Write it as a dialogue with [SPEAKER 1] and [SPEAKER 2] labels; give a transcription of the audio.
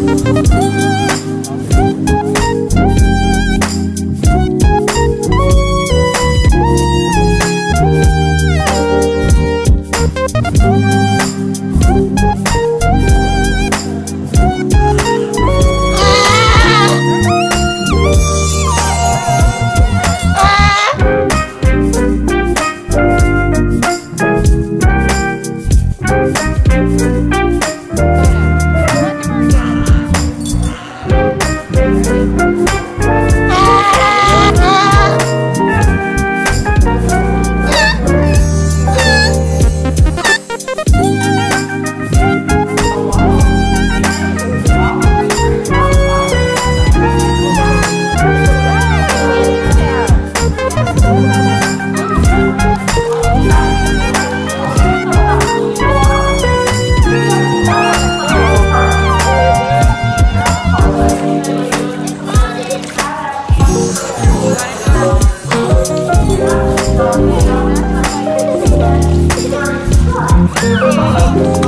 [SPEAKER 1] oh 啊。